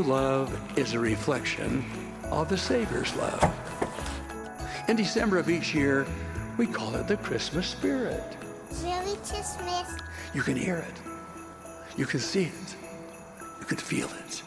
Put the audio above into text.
True love is a reflection of the Savior's love. In December of each year, we call it the Christmas spirit. Really, Christmas. You can hear it. You can see it. You can feel it.